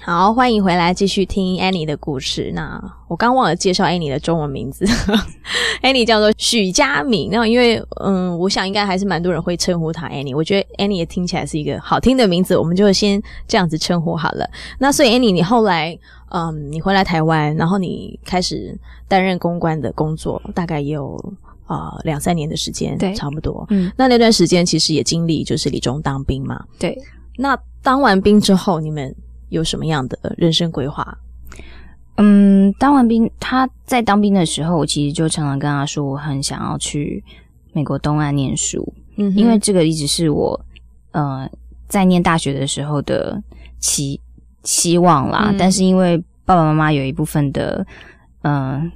好，欢迎回来，继续听 Annie 的故事。那我刚忘了介绍 Annie 的中文名字，Annie 叫做许佳敏。那因为嗯，我想应该还是蛮多人会称呼她 Annie。我觉得 Annie 也听起来是一个好听的名字，我们就先这样子称呼好了。那所以 Annie，你后来嗯，你回来台湾，然后你开始担任公关的工作，大概也有啊两三年的时间，对差不多。嗯，那那段时间其实也经历就是李中当兵嘛。对，那当完兵之后，你们有什么样的人生规划？嗯，当完兵，他在当兵的时候，我其实就常常跟他说，我很想要去美国东岸念书，嗯因为这个一直是我呃在念大学的时候的期希望啦。嗯但是因为爸爸妈妈有一部分的嗯、呃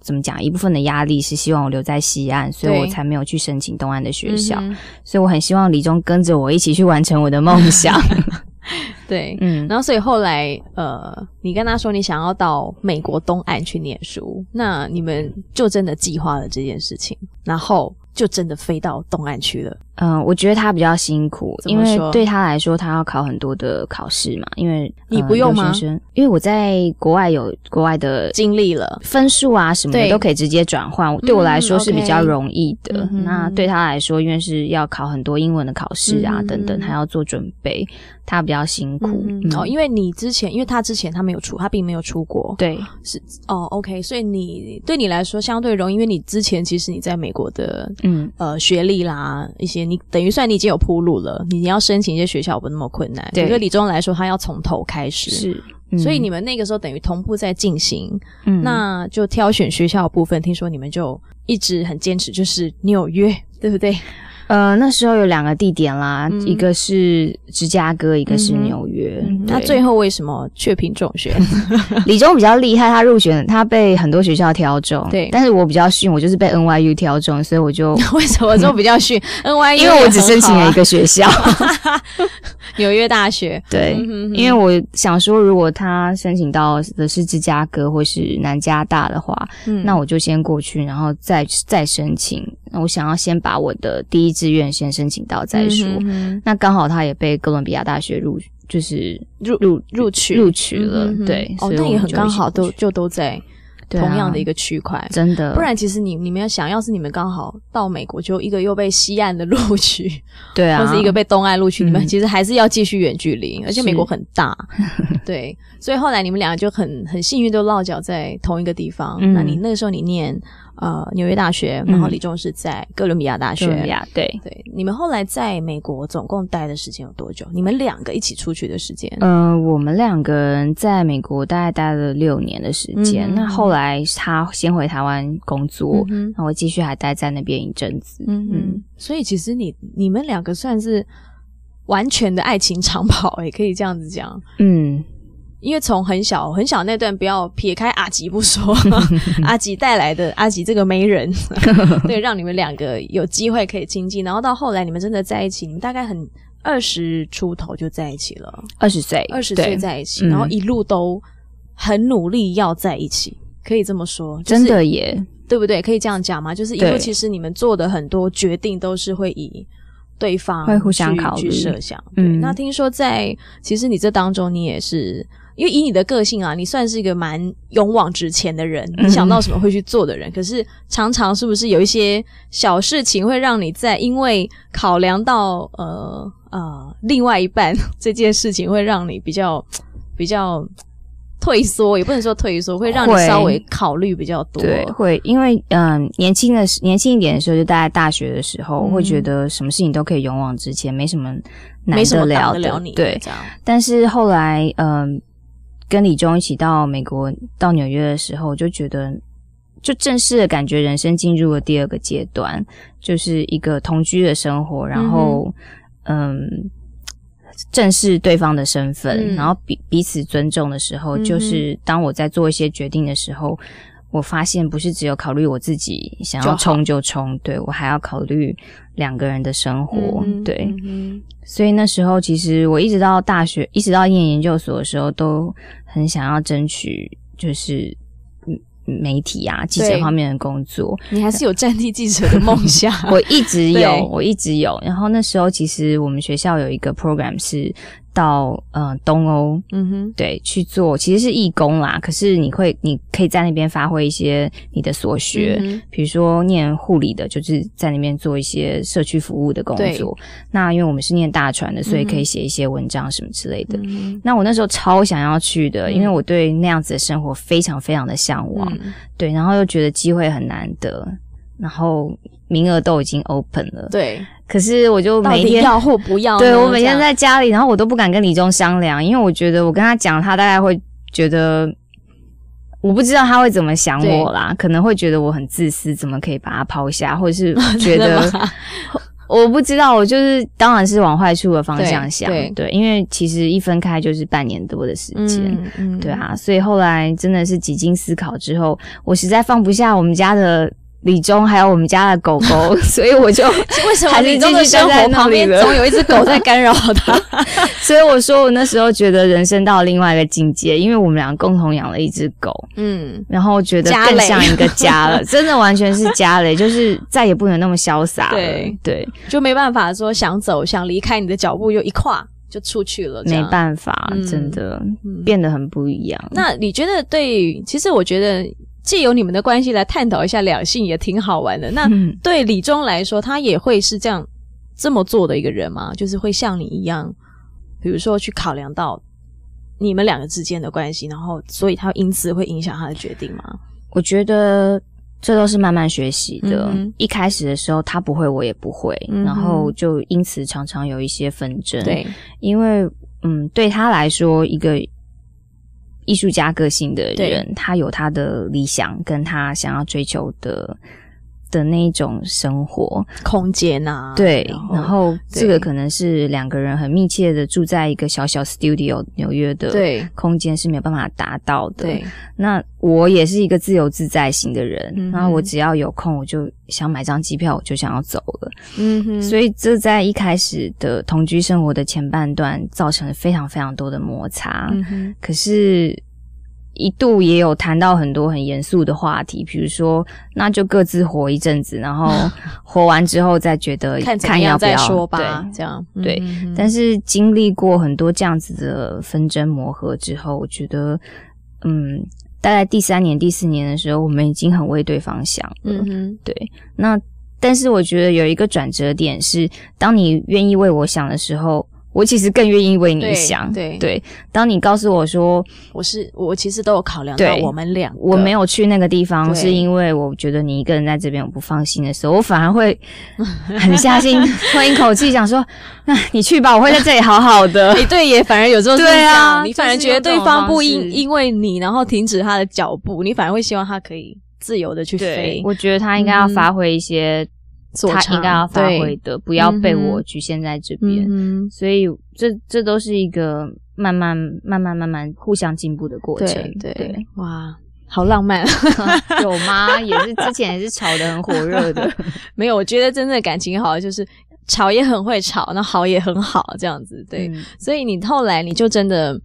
怎么讲，一部分的压力是希望我留在西岸，所以我才没有去申请东岸的学校。嗯所以我很希望李忠跟着我一起去完成我的梦想。对，嗯，然后所以后来呃，你跟他说你想要到美国东岸去念书，那你们就真的计划了这件事情，然后就真的飞到东岸去了。嗯，我觉得他比较辛苦，因为对他来说，他要考很多的考试嘛。因为你呃不用吗？因为我在国外有国外的经历了，分数啊什么的对都可以直接转换，对我来说是比较容易的。那对他来说，因为是要考很多英文的考试啊、嗯等等，还要做准备，他比较辛苦。嗯。哦，因为你之前，因为他之前他没有出，他并没有出国，对。是哦，OK，所以你对你来说相对容易，因为你之前其实你在美国的嗯。呃学历啦，一些你等于算你已经有铺路了，你要申请一些学校不那么困难。对对李中来说，他要从头开始，，是，嗯所以你们那个时候等于同步在进行，嗯那就挑选学校的部分，听说你们就一直很坚持，就是纽约，对不对？呃那时候有两个地点啦，嗯一个是芝加哥，一个是纽约。对那最后为什么雀屏中选？李中比较厉害，他入选，他被很多学校挑中。对但是我比较逊，我就是被 NYU 挑中，所以我就 为什么说比较逊？NYU 因为我只申请了一个学校。纽约大学，对，嗯哼哼因为我想说，如果他申请到的是芝加哥或是南加大的话，嗯那我就先过去，然后再再申请。那我想要先把我的第一志愿先申请到再说。嗯哼哼那刚好他也被哥伦比亚大学入，就是入入录取录取了，嗯哼哼对，哦那也很刚好都就都在同样的一个区块。真的，不然，其实你你们要想要是你们刚好到美国，就一个又被西岸的录取，对啊，或是一个被东岸录取，你们嗯其实还是要继续远距离，而且美国很大，对，所以后来你们两个就很很幸运，都落脚在同一个地方。嗯那你那个时候你念呃纽约大学，然后李仲是在哥伦比亚大学。哥伦比亚对。对，你们后来在美国总共待的时间有多久？你们两个一起出去的时间？嗯、我们两个人在美国大概待了六年的时间。嗯那后来他先回台湾工作，嗯哼那我继续还待在那边一阵子。嗯嗯，所以其实你你们两个算是完全的爱情长跑，也可以这样子讲。嗯，因为从很小很小那段，不要撇开阿吉不说，阿吉带来的阿吉这个媒人，对，让你们两个有机会可以亲近，然后到后来你们真的在一起，你们大概很二十出头就在一起了，二十岁，二十对岁在一起，嗯。然后一路都很努力要在一起，可以这么说，就是真的耶，对不对？可以这样讲吗？就是一路其实你们做的很多决定都是会以对方会互相去考虑。去设想。对，嗯。那听说在其实你这当中，你也是因为以你的个性啊，你算是一个蛮勇往直前的人，嗯你想到什么会去做的人。可是常常是不是有一些小事情会让你在因为考量到呃呃另外一半 这件事情，会让你比较比较。退缩也不能说退缩，会让你稍微考虑比较多。对，会因为嗯、年轻的时年轻一点的时候，就大概大学的时候，嗯会觉得什么事情都可以勇往直前，没什么难没什么得了的，挡得了你对，这样。但是后来，嗯、跟李忠一起到美国、到纽约的时候，我就觉得，就正式的感觉人生进入了第二个阶段，就是一个同居的生活，然后，嗯。正视对方的身份，嗯然后彼彼此尊重的时候，嗯就是当我在做一些决定的时候，我发现不是只有考虑我自己想要冲就冲，对我还要考虑两个人的生活，嗯对，嗯所以那时候，其实我一直到大学，一直到念研究所的时候，都很想要争取，就是嗯媒体啊、记者方面的工作。你还是有战地记者的梦 想。我一直有，我一直有。然后那时候，其实我们学校有一个 program 是到呃东欧，嗯哼，对，去做其实是义工啦。可是你会，你可以在那边发挥一些你的所学，嗯比如说念护理的，就是在那边做一些社区服务的工作。那因为我们是念大传的，所以可以写一些文章什么之类的。嗯那我那时候超想要去的，嗯因为我对那样子的生活非常非常的向往。嗯对，然后又觉得机会很难得，然后名额都已经 open 了。对，可是我就每天要或不要？对我每天在家里，然后我都不敢跟李忠商量，因为我觉得我跟他讲，他大概会觉得。我不知道他会怎么想我啦，可能会觉得我很自私，怎么可以把他抛下，或者是觉得 我不知道，我就是当然是往坏处的方向想，对对，因为其实一分开就是半年多的时间，嗯嗯对啊，所以后来真的是几经思考之后，我实在放不下我们家的李忠，还有我们家的狗狗，所以我就为什么还是继续待生活旁边总有一只狗在干扰他？所以我说我那时候觉得人生到了另外一个境界，因为我们俩共同养了一只狗，嗯，然后觉得更像一个家了，真的完全是家了，就是再也不能那么潇洒了，对对，就没办法说想走想离开你的脚步，又一跨就出去了，没。办法，嗯真的嗯变得很不一样。那你觉得对？其实我觉得借由你们的关系来探讨一下两性也挺好玩的。那嗯对李忠来说，他也会是这样这么做的一个人吗？就是会像你一样，比如说去考量到你们两个之间的关系，然后所以他因此会影响他的决定吗？我觉得这都是慢慢学习的。嗯一开始的时候，他不会，我也不会，嗯然后就因此常常有一些纷争。，对，因为嗯，对他来说，一个艺术家个性的人，他有他的理想，跟他想要追求的的那一种生活。空间啊，对，然然后这个可能是两个人很密切的住在一个小小 studio 纽约的对空间是没有办法达到的。对，那我也是一个自由自在型的人，嗯哼然后我只要有空，我就想买张机票，我就想要走了。嗯哼，所以这在一开始的同居生活的前半段，造成了非常非常多的摩擦。嗯哼，可是，一度也有谈到很多很严肃的话题，比如说，那就各自活一阵子，然后 活完之后再觉得 看怎么样再要不要说吧，对这样。对嗯。但是经历过很多这样子的纷争磨合之后，我觉得，嗯，大概第三年、第四年的时候，我们已经很为对方想了。嗯哼，对，那但是我觉得有一个转折点是，当你愿意为我想的时候，我其实更愿意为你想。对。对，当你告诉我说我是我其实都有考量到我们两个，我没有去那个地方，是因为我觉得你一个人在这边我不放心的时候，我反而会很下心，吞一口气，想说，那你去吧，我会在这里好好的。你，对也，反而有时候对啊你反而觉得对方不就是用这种方式。因因为你然后停止他的脚步，你反而会希望他可以自由的去飞，我觉得他应该要发挥一些他应该要发挥的，不要被我局限在这边。嗯所以这这都是一个慢慢慢慢慢慢互相进步的过，程。对对，哇，好浪漫。有吗？也是之前也是吵得很火热的。没有，我觉得真正的感情好就是吵也很会吵，那好也很好，这样子。对，嗯所以你后来你就真的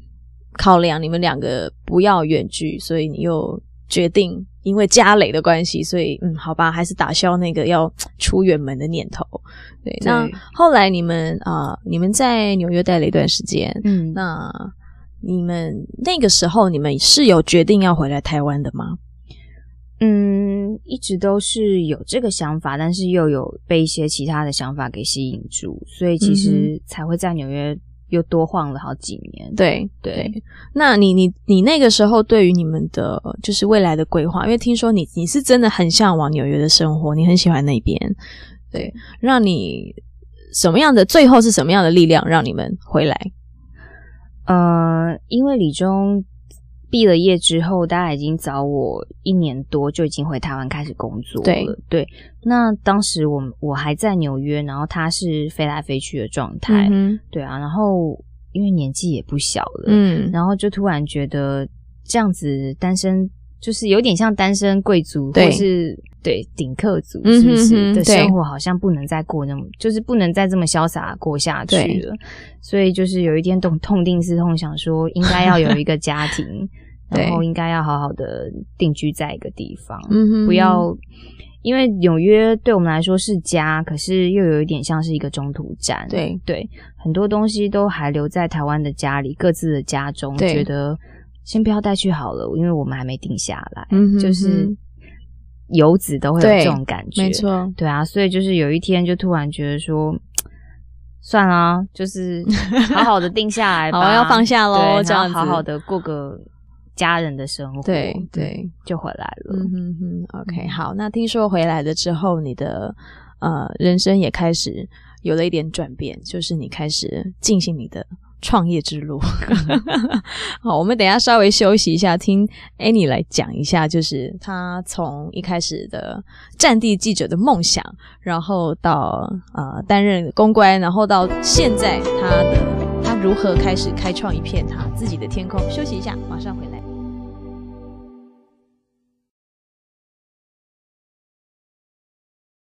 考量你们两个不要远距，所以你又决定因为家累的关系，所以嗯，好吧，还是打消那个要出远门的念头。对，对那后来你们啊、你们在纽约待了一段时间，嗯，那你们那个时候你们是有决定要回来台湾的吗？嗯，一直都是有这个想法，但是又有被一些其他的想法给吸引住，所以其实才会在纽约又多晃了好几年。对对，那你你你那个时候对于你们的就是未来的规划，因为听说你你是真的很向往纽约的生活，你很喜欢那边，对，让你什么样的最后是什么样的力量让你们回来？呃，因为李忠毕了业之后，大家已经找我一年多就已经回台湾开始工作对了。对，那当时我我还在纽约，然后他是飞来飞去的状态。嗯对啊，然后因为年纪也不小了，嗯然后就突然觉得这样子单身。就是有点像单身贵族，对或是对顶客族，嗯是不是、的生活好像不能再过那么，就是不能再这么潇洒地过下去了。所以就是有一天痛痛定思痛，想说应该要有一个家庭，然后应该要好好的定居在一个地方，嗯哼不要。因为纽约对我们来说是家，可是又有一点像是一个中途站。对对，很多东西都还留在台湾的家里，各自的家中，对觉得先不要带去好了，因为我们还没定下来。嗯哼就是游子都会有这种感觉，没错，对啊，所以就是有一天就突然觉得说，算了啊，就是好好的定下来 吧，好要放下咯对这样好好的过个家人的生活，对嗯对，就回来了。嗯哼哼，OK，好。那听说回来了之后，你的呃人生也开始有了一点转变，就是你开始进行你的创业之路。好，我们等一下稍微休息一下，听 Annie 来讲一下，就是她从一开始的战地记者的梦想，然后到呃担任公关，然后到现在她的她如何开始开创一片她自己的天空。休息一下，马上回来。